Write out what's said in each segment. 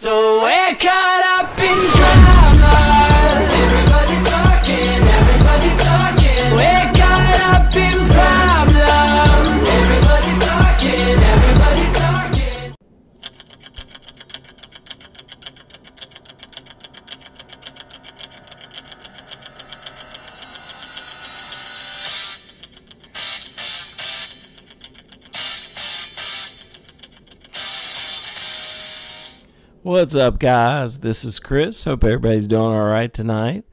So we're up What's up, guys? This is Chris. Hope everybody's doing all right tonight.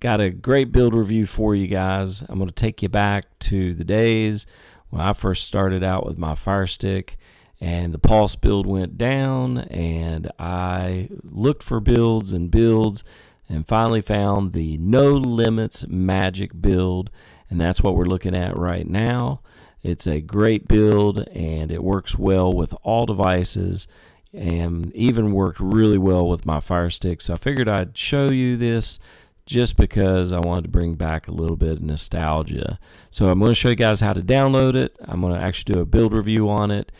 Got a great build review for you guys. I'm going to take you back to the days when I first started out with my Fire Stick and the Pulse build went down, and I looked for builds and builds and finally found the No Limits Magic build, and that's what we're looking at right now. It's a great build and it works well with all devices and even worked really well with my Fire Stick. So I figured I'd show you this just because I wanted to bring back a little bit of nostalgia. So I'm going to show you guys how to download it. I'm going to actually do a build review on it.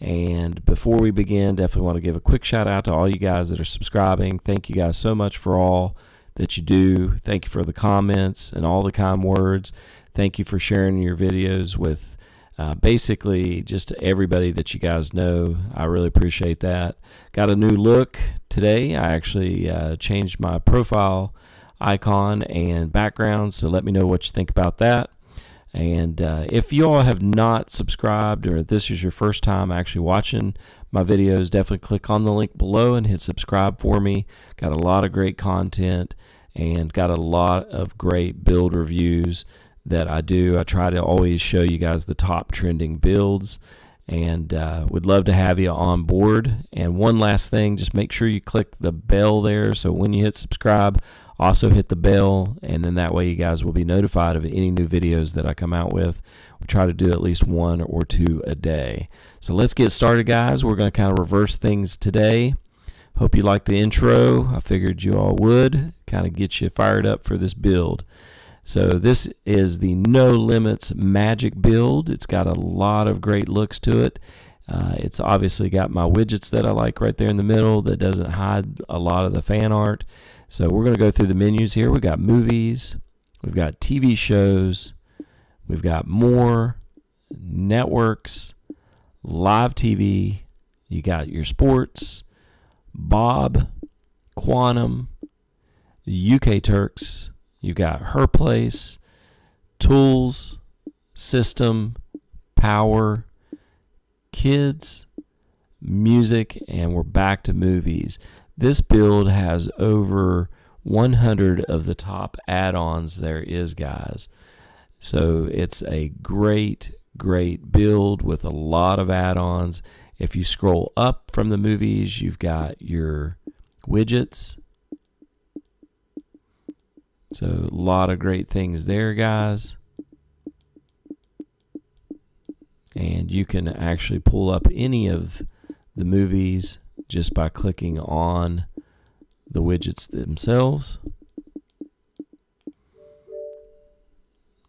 And before we begin, definitely want to give a quick shout out to all you guys that are subscribing. Thank you guys so much for all that you do. Thank you for the comments and all the kind words. Thank you for sharing your videos with uh, basically just everybody that you guys know. I really appreciate that. Got a new look today. I actually uh, changed my profile icon and background, so let me know what you think about that. And uh, if you all have not subscribed or this is your first time actually watching my videos, definitely click on the link below and hit subscribe for me. Got a lot of great content and got a lot of great build reviews that I do. I try to always show you guys the top trending builds and uh, would love to have you on board. And one last thing, just make sure you click the bell there so when you hit subscribe, also hit the bell, and then that way you guys will be notified of any new videos that I come out with. We try to do at least one or two a day. So let's get started, guys. We're going to kind of reverse things today. Hope you like the intro. I figured you all would kind of get you fired up for this build. So this is the No Limits Magic build. It's got a lot of great looks to it. Uh, it's obviously got my widgets that I like right there in the middle that doesn't hide a lot of the fan art. So we're going to go through the menus here. We've got movies, we've got TV shows, we've got more, networks, live TV, you got your sports, Bob, Quantum, UK Turks, you got her place, tools, system, power, kids, music, and we're back to movies. This build has over 100 of the top add ons there is, guys. So it's a great, great build with a lot of add ons. If you scroll up from the movies, you've got your widgets so a lot of great things there, guys. And you can actually pull up any of the movies just by clicking on the widgets themselves.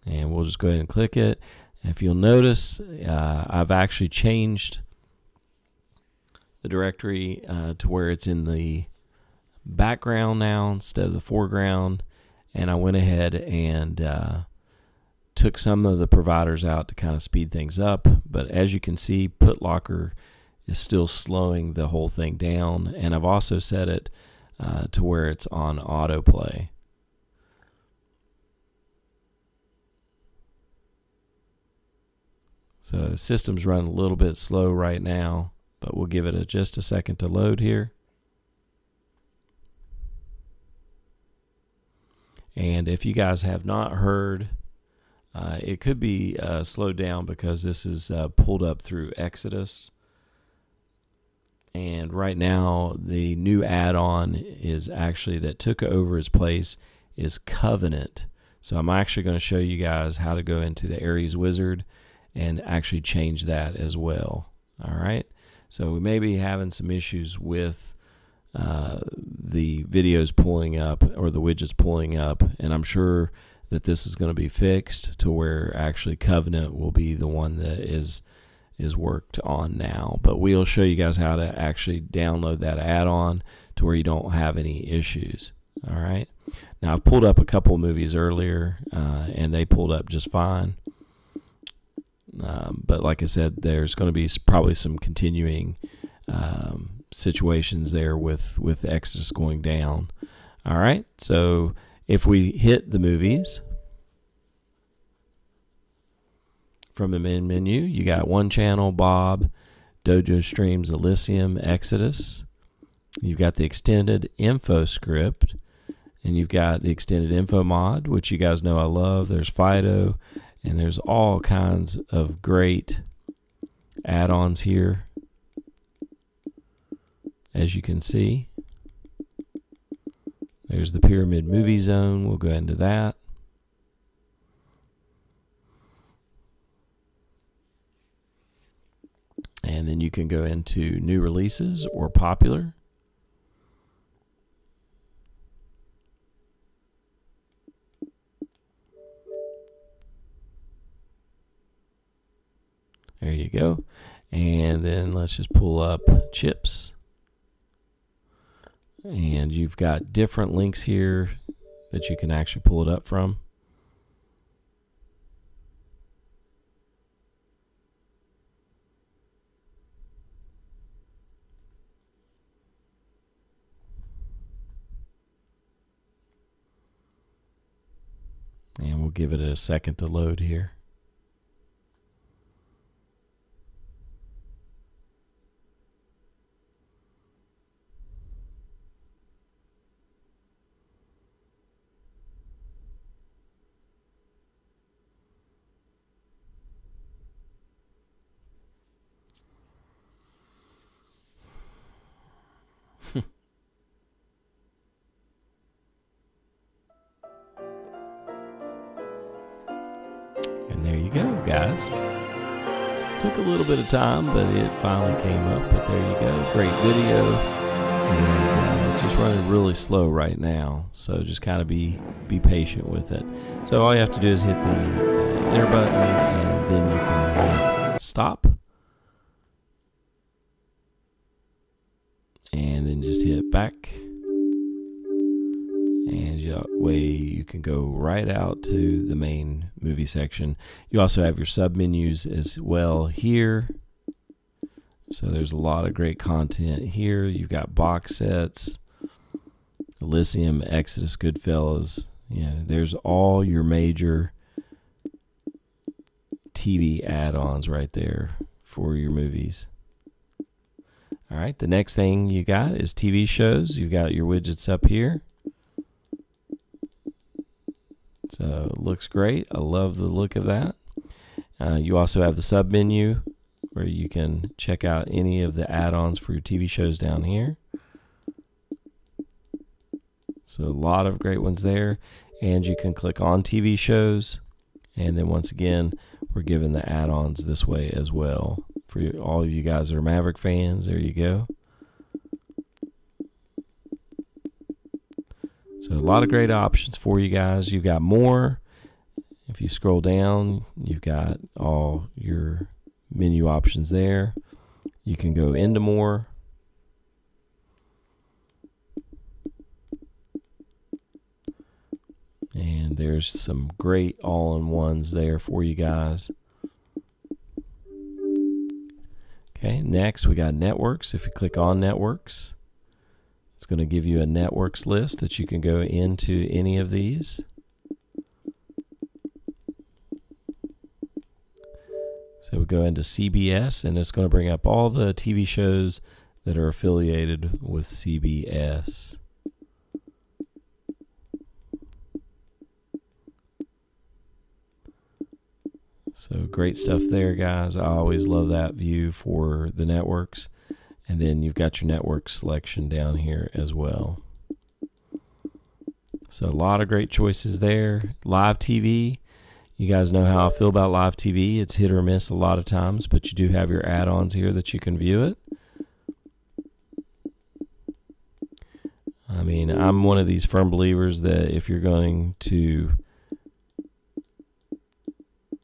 And we'll just go ahead and click it. If you'll notice, uh, I've actually changed the directory uh, to where it's in the background now instead of the foreground and I went ahead and uh, took some of the providers out to kind of speed things up. But as you can see, Putlocker is still slowing the whole thing down, and I've also set it uh, to where it's on autoplay. So system's running a little bit slow right now, but we'll give it a, just a second to load here. And if you guys have not heard, uh, it could be uh, slowed down because this is uh, pulled up through Exodus. And right now, the new add on is actually that took over its place is Covenant. So I'm actually going to show you guys how to go into the Ares Wizard and actually change that as well. All right. So we may be having some issues with uh, the videos pulling up or the widgets pulling up, and I'm sure that this is going to be fixed to where actually Covenant will be the one that is is worked on now. But we'll show you guys how to actually download that add-on to where you don't have any issues. All right. Now I've pulled up a couple movies earlier, uh, and they pulled up just fine. Um, but like I said, there's going to be probably some continuing um, situations there with with Exodus going down. All right. So if we hit the movies from the main menu, you got one channel, Bob, Dojo Streams, Elysium, Exodus. You've got the extended info script, and you've got the extended info mod, which you guys know I love. There's Fido, and there's all kinds of great add-ons here as you can see there's the pyramid movie zone we'll go into that and then you can go into new releases or popular There you go. And then let's just pull up chips. And you've got different links here that you can actually pull it up from. And we'll give it a second to load here. Go, guys. Took a little bit of time, but it finally came up. But there you go. Great video. And uh, just running really slow right now. So just kind of be be patient with it. So all you have to do is hit the uh, enter button and then you can hit stop. And then just hit back and that way you can go right out to the main movie section. You also have your sub menus as well here. So there's a lot of great content here. You've got box sets, Elysium, Exodus, Goodfellas. Yeah, there's all your major TV add-ons right there for your movies. All right, the next thing you got is TV shows. You've got your widgets up here. So it looks great. I love the look of that. Uh, you also have the sub menu where you can check out any of the add-ons for your TV shows down here. So a lot of great ones there. And you can click on TV shows. And then once again, we're given the add-ons this way as well. For all of you guys that are Maverick fans, there you go. So a lot of great options for you guys. You've got more. If you scroll down, you've got all your menu options there. You can go into more. And there's some great all-in-ones there for you guys. Okay, next we got networks. If you click on networks, it's going to give you a networks list that you can go into any of these. So we go into CBS and it's going to bring up all the TV shows that are affiliated with CBS. So great stuff there, guys. I always love that view for the networks. And then you've got your network selection down here as well. So a lot of great choices there. Live TV. You guys know how I feel about live TV. It's hit or miss a lot of times, but you do have your add-ons here that you can view it. I mean, I'm one of these firm believers that if you're going to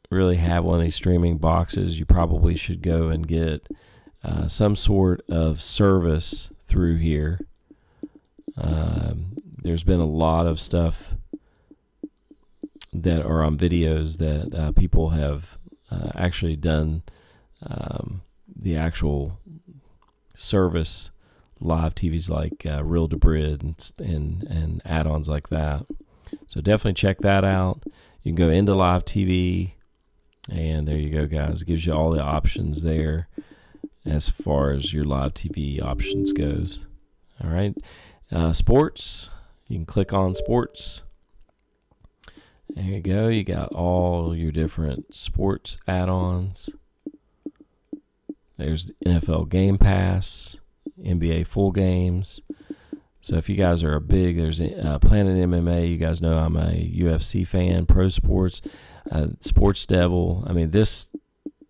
really have one of these streaming boxes, you probably should go and get uh, some sort of service through here. Um, there's been a lot of stuff that are on videos that uh, people have uh, actually done um, the actual service live TVs like uh, Real Debrid and, and and add-ons like that. So definitely check that out. You can go into live TV, and there you go, guys. It gives you all the options there as far as your live TV options goes. All right, uh, sports. You can click on sports. There you go. You got all your different sports add-ons. There's the NFL Game Pass, NBA full games. So if you guys are a big, there's uh, Planet MMA. You guys know I'm a UFC fan, pro sports, uh, Sports Devil. I mean this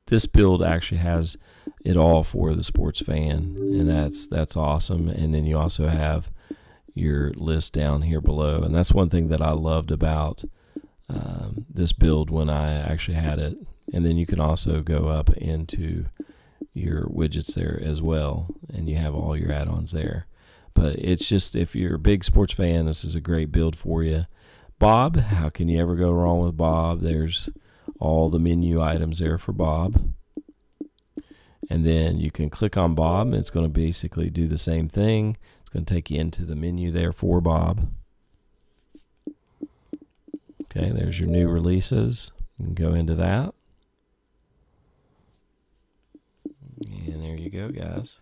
this build actually has it all for the sports fan, and that's that's awesome. And then you also have your list down here below, and that's one thing that I loved about um, this build when I actually had it. And then you can also go up into your widgets there as well, and you have all your add-ons there. But it's just if you're a big sports fan, this is a great build for you. Bob, how can you ever go wrong with Bob? There's all the menu items there for Bob. And then you can click on Bob, it's going to basically do the same thing. It's going to take you into the menu there for Bob. Okay, there's your new releases. You can go into that. And there you go, guys.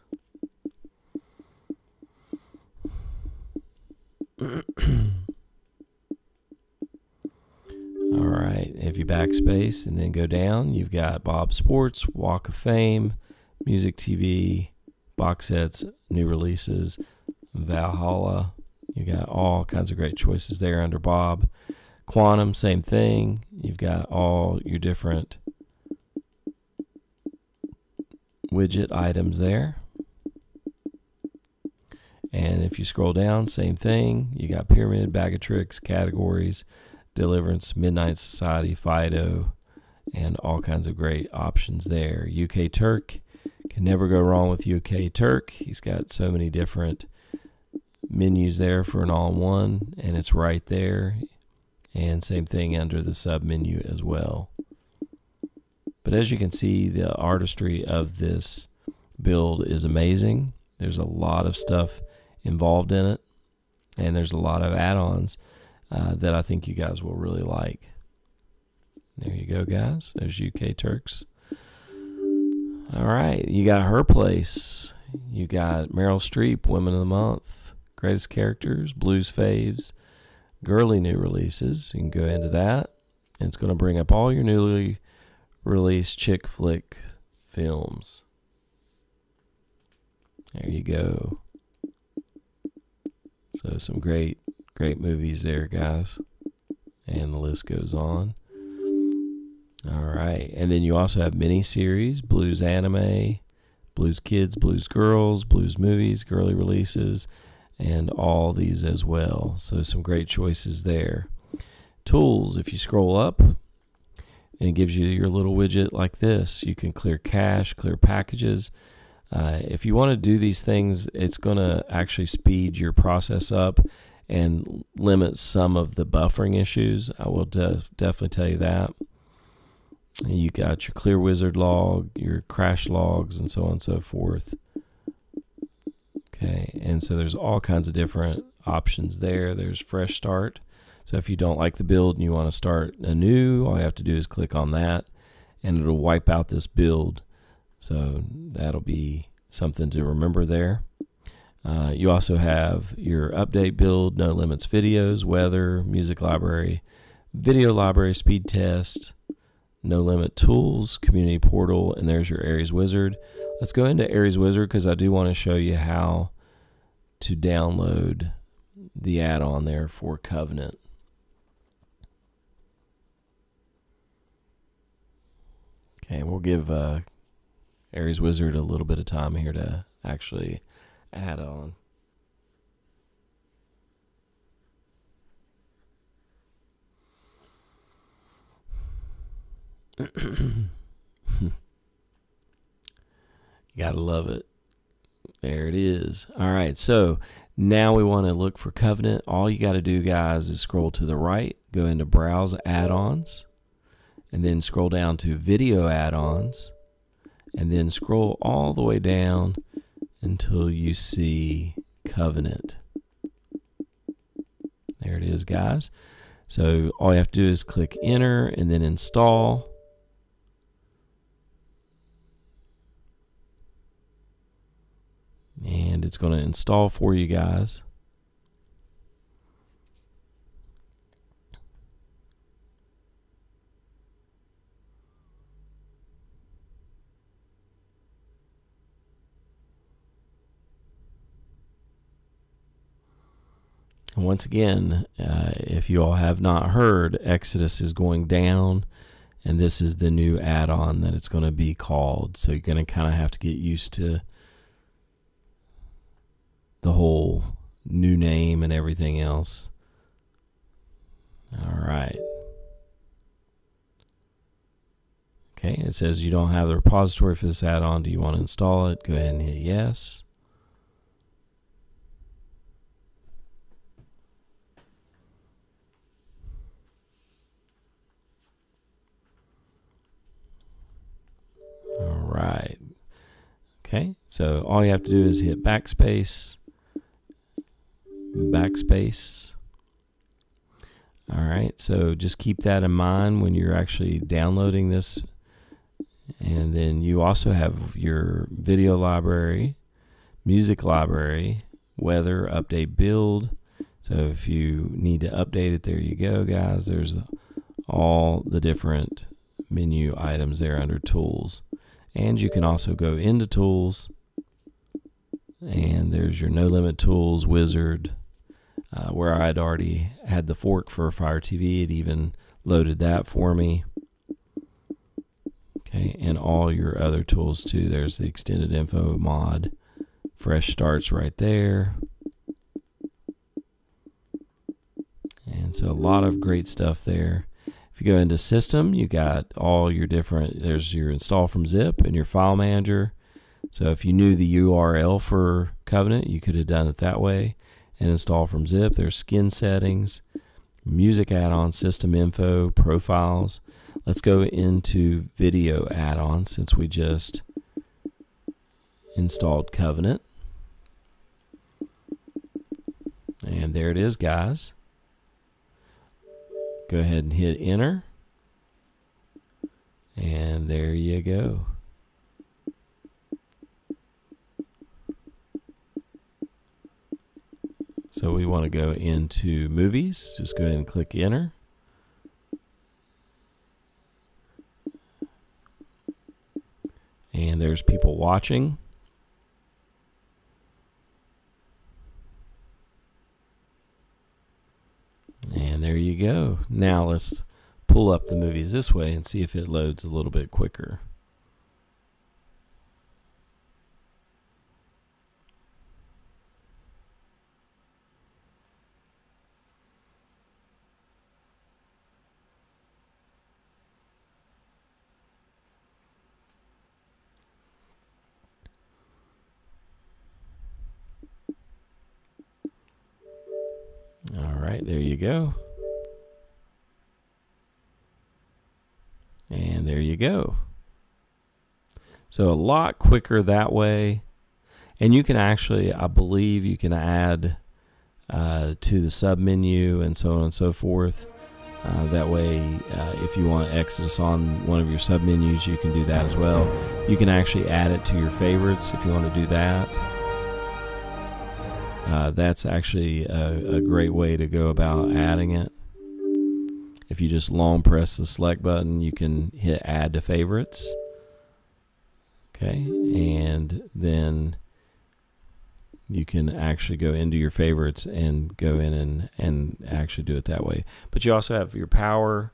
All right, if you backspace and then go down, you've got Bob Sports, Walk of Fame, Music TV, box sets, new releases, Valhalla. You got all kinds of great choices there under Bob. Quantum, same thing. You've got all your different widget items there. And if you scroll down, same thing. You got Pyramid, Bag of Tricks, Categories, Deliverance, Midnight Society, Fido, and all kinds of great options there. UK Turk, can never go wrong with UK Turk. He's got so many different menus there for an all one, and it's right there. And same thing under the sub menu as well. But as you can see, the artistry of this build is amazing. There's a lot of stuff involved in it, and there's a lot of add ons uh, that I think you guys will really like. There you go, guys. There's UK Turks. All right, you got her place. You got Meryl Streep, Women of the Month, Greatest Characters, Blues Faves, Girly New Releases. You can go into that. And it's going to bring up all your newly released chick flick films. There you go. So some great, great movies there, guys. And the list goes on. All right. And then you also have mini series, blues anime, blues kids, blues girls, blues movies, girly releases, and all these as well. So some great choices there. Tools, if you scroll up, it gives you your little widget like this. You can clear cache, clear packages. Uh, if you want to do these things, it's going to actually speed your process up and limit some of the buffering issues. I will def- definitely tell you that. You got your Clear Wizard log, your crash logs, and so on and so forth. Okay, and so there's all kinds of different options there. There's Fresh Start. So if you don't like the build and you want to start anew, all you have to do is click on that, and it'll wipe out this build. So that'll be something to remember there. Uh, you also have your update build, no limits videos, weather, music library, video library, speed test, no limit tools, community portal, and there's your Ares Wizard. Let's go into Ares Wizard because I do want to show you how to download the add on there for Covenant. Okay, we'll give uh, Ares Wizard a little bit of time here to actually add on. gotta love it. There it is. All right, so now we want to look for Covenant. All you got to do, guys, is scroll to the right, go into Browse Add-ons, and then scroll down to Video Add-ons, and then scroll all the way down until you see Covenant. There it is, guys. So all you have to do is click Enter and then Install. And it's going to install for you guys. Once again, uh, if you all have not heard, Exodus is going down, and this is the new add on that it's going to be called. So you're going to kind of have to get used to the whole new name and everything else. All right. Okay, it says you don't have the repository for this add on. Do you want to install it? Go ahead and hit yes. All right. Okay, so all you have to do is hit backspace, backspace. All right, so just keep that in mind when you're actually downloading this. And then you also have your video library, music library, weather, update build. So if you need to update it, there you go, guys. There's all the different menu items there under tools. And you can also go into tools and there's your no limit tools wizard uh, where I'd already had the fork for Fire TV. It even loaded that for me. Okay, and all your other tools too. There's the extended info mod, fresh starts right there. And so a lot of great stuff there. If you go into system, you got all your different, there's your install from zip and your file manager. So if you knew the URL for Covenant, you could have done it that way and install from zip. There's skin settings, music add-on, system info, profiles. Let's go into video add-on since we just installed Covenant. And there it is, guys. Go ahead and hit enter. And there you go. So we want to go into movies. Just go ahead and click enter. And there's people watching. And there you go. Now let's pull up the movies this way and see if it loads a little bit quicker. All right, there you go. And there you go. So a lot quicker that way. And you can actually, I believe, you can add uh, to the sub menu and so on and so forth. Uh, that way, uh, if you want Exodus on one of your sub menus, you can do that as well. You can actually add it to your favorites if you want to do that. Uh, that's actually a, a, great way to go about adding it. If you just long press the select button, you can hit add to favorites. Okay, and then you can actually go into your favorites and go in and, and actually do it that way. But you also have your power.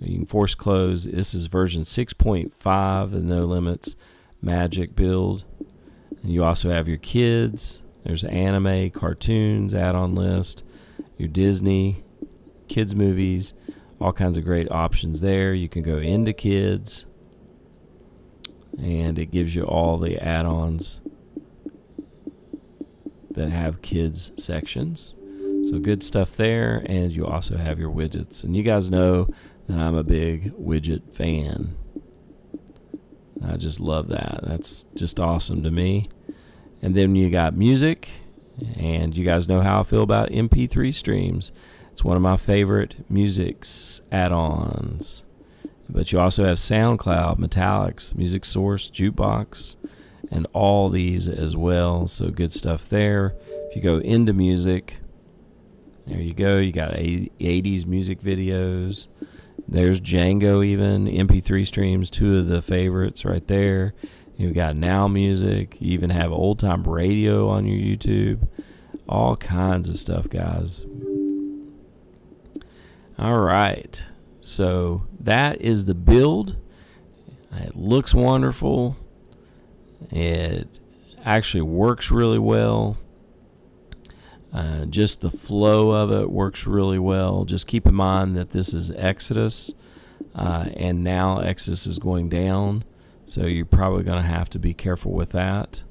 You can force close. This is version 6.5 of No Limits Magic build. And you also have your kids there's anime, cartoons, add on list, your Disney, kids' movies, all kinds of great options there. You can go into kids, and it gives you all the add ons that have kids sections. So good stuff there, and you also have your widgets. And you guys know that I'm a big widget fan. I just love that. That's just awesome to me. And then you got music, and you guys know how I feel about MP3 streams. It's one of my favorite music's add-ons. But you also have SoundCloud, Metallics, Music Source, Jukebox, and all these as well. So good stuff there. If you go into music, there you go. You got 80s music videos. There's Django, even MP3 streams, two of the favorites right there. You've got now music. You even have old time radio on your YouTube. All kinds of stuff, guys. All right. So that is the build. It looks wonderful. It actually works really well. Uh, just the flow of it works really well. Just keep in mind that this is Exodus, uh, and now Exodus is going down, so you're probably going to have to be careful with that.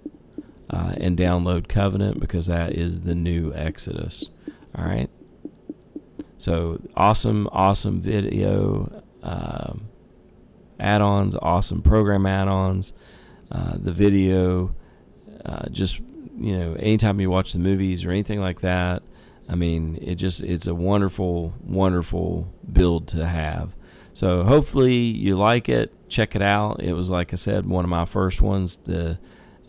Uh, and download Covenant because that is the new Exodus. All right. So awesome, awesome video um, add-ons, awesome program add-ons. Uh, the video, uh, just you know, anytime you watch the movies or anything like that, I mean, it just it's a wonderful, wonderful build to have. So hopefully you like it. Check it out. It was like I said, one of my first ones to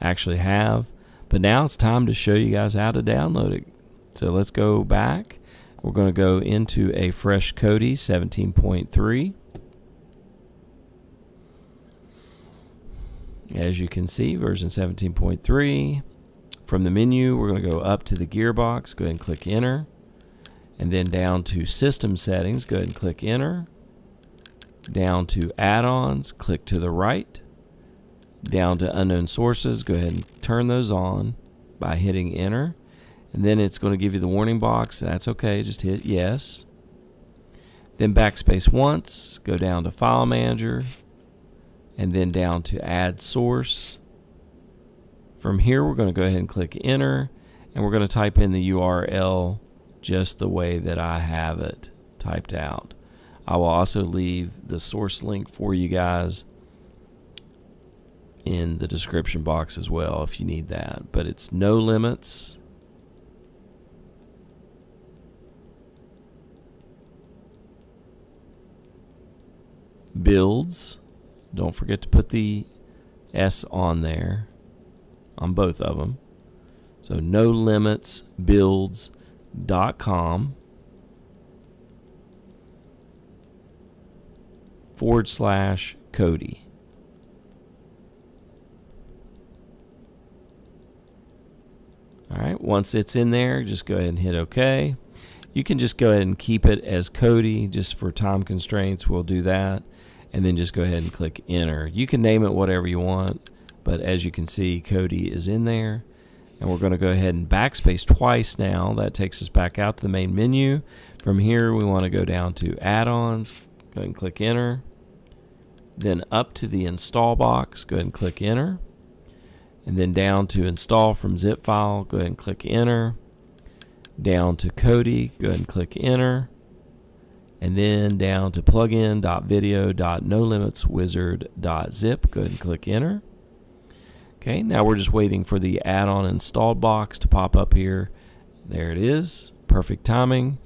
actually have. But now it's time to show you guys how to download it. So let's go back. We're going to go into a fresh Kodi 17.3. As you can see, version 17.3. From the menu, we're going to go up to the gearbox, go ahead and click enter. And then down to system settings, go ahead and click enter. Down to add-ons, click to the right. Down to unknown sources, go ahead and turn those on by hitting enter. And then it's going to give you the warning box. That's okay, just hit yes. Then backspace once, go down to file manager, and then down to add source from here, we're going to go ahead and click enter, and we're going to type in the URL just the way that I have it typed out. I will also leave the source link for you guys in the description box as well if you need that. But it's no limits. Builds. Don't forget to put the S on there on both of them. So no limits builds.com forward slash Kodi. All right, once it's in there, just go ahead and hit OK. You can just go ahead and keep it as Kodi just for time constraints. We'll do that. And then just go ahead and click enter. You can name it whatever you want. But as you can see, Kodi is in there. And we're going to go ahead and backspace twice now. That takes us back out to the main menu. From here, we want to go down to add-ons. Go ahead and click enter. Then up to the install box, go ahead and click enter. And then down to install from zip file, go ahead and click enter. Down to Kodi, go ahead and click enter. And then down to plugin.video.nolimitswizard.zip, go ahead and click enter. Okay, now we're just waiting for the add-on installed box to pop up here. There it is, perfect timing.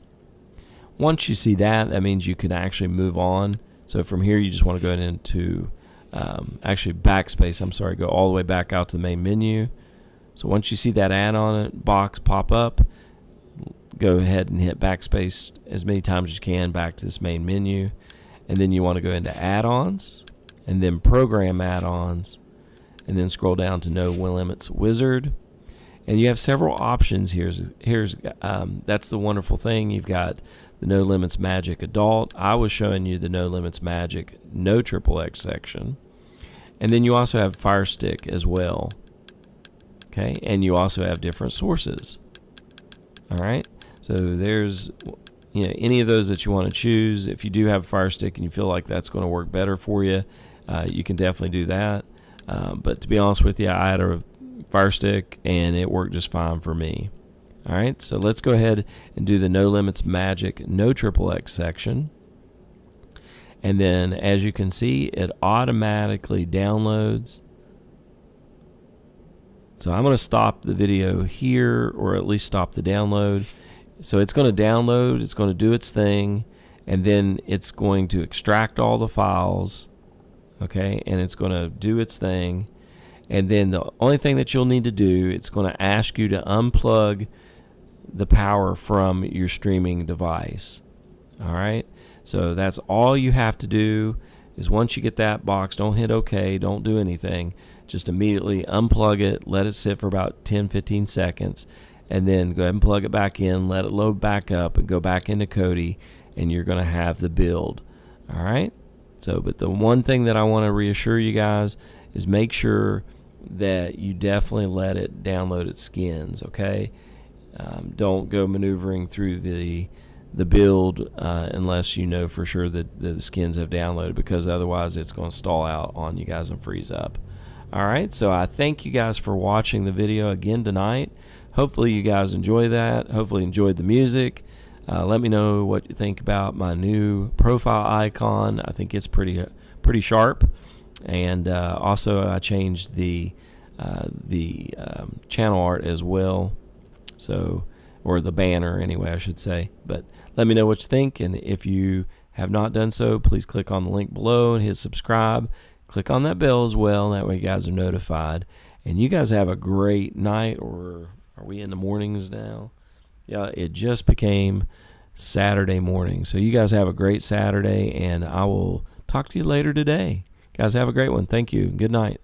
Once you see that, that means you can actually move on. So from here, you just want to go into, um, actually backspace, I'm sorry, go all the way back out to the main menu. So once you see that add-on box pop up, go ahead and hit backspace as many times as you can back to this main menu. And then you want to go into add-ons and then program add-ons and then scroll down to No Limits Wizard. And you have several options here. Here's um, that's the wonderful thing. You've got the No Limits Magic Adult. I was showing you the No Limits Magic No Triple X section, and then you also have Fire Stick as well. Okay, and you also have different sources. All right, so there's you know any of those that you want to choose. If you do have Fire Stick and you feel like that's going to work better for you, uh, you can definitely do that. Uh, but to be honest with you, I had a Fire Stick and it worked just fine for me. All right, so let's go ahead and do the No Limits Magic No Triple X section. And then as you can see, it automatically downloads. So I'm going to stop the video here or at least stop the download. So it's going to download, it's going to do its thing, and then it's going to extract all the files, okay, and it's going to do its thing. And then the only thing that you'll need to do, it's going to ask you to unplug the power from your streaming device. All right. So that's all you have to do is once you get that box, don't hit OK, don't do anything. Just immediately unplug it, let it sit for about 10 15 seconds, and then go ahead and plug it back in, let it load back up, and go back into Kodi, and you're going to have the build. All right. So, but the one thing that I want to reassure you guys is make sure that you definitely let it download its skins. Okay. Um, don't go maneuvering through the the build uh, unless you know for sure that, that the skins have downloaded because otherwise it's going to stall out on you guys and freeze up. All right, so I thank you guys for watching the video again tonight. Hopefully you guys enjoy that. Hopefully enjoyed the music. Uh, let me know what you think about my new profile icon. I think it's pretty pretty sharp, and uh, also I changed the uh, the um, channel art as well. So, or the banner anyway, I should say. But let me know what you think, and if you have not done so, please click on the link below and hit subscribe. Click on that bell as well. That way, you guys are notified. And you guys have a great night, or are we in the mornings now? Yeah, it just became Saturday morning. So you guys have a great Saturday, and I will talk to you later today. Guys, have a great one. Thank you. Good night.